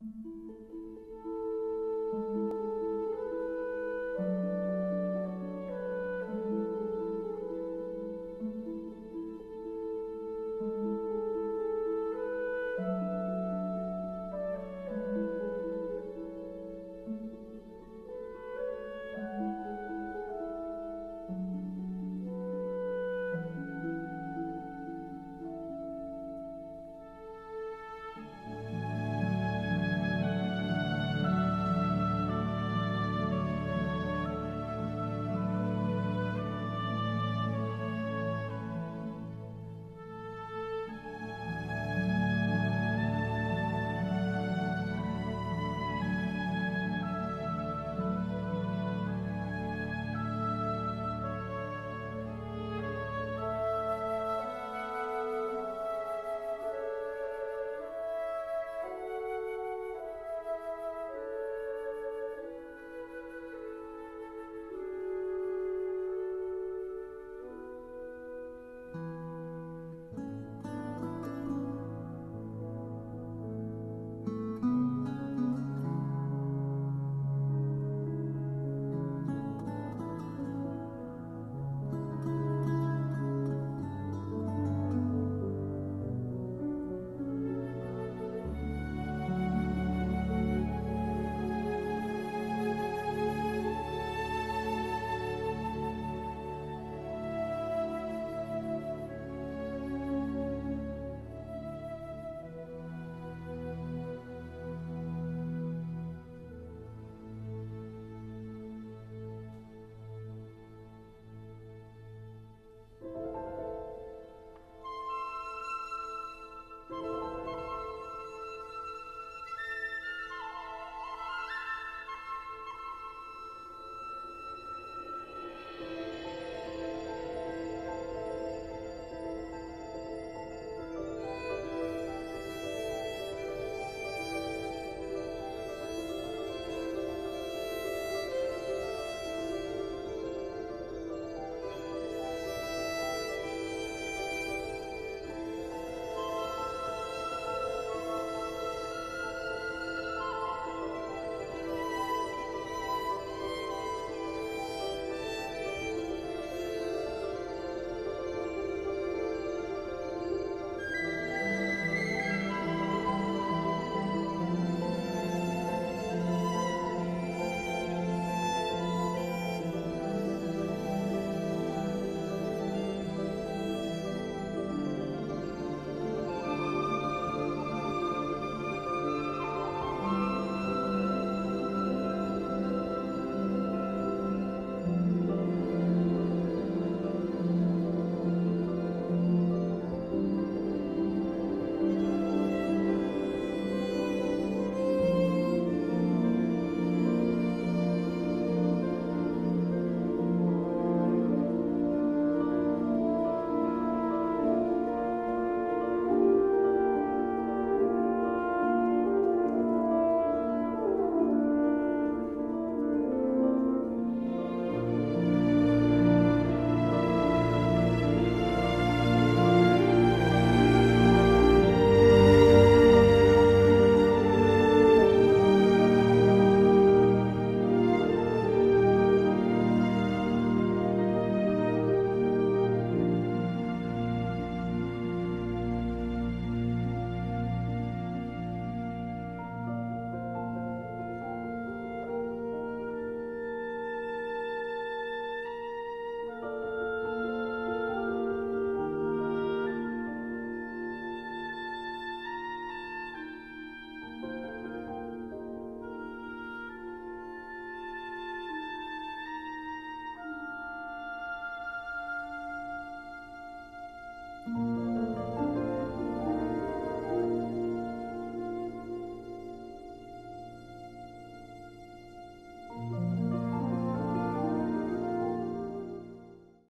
Música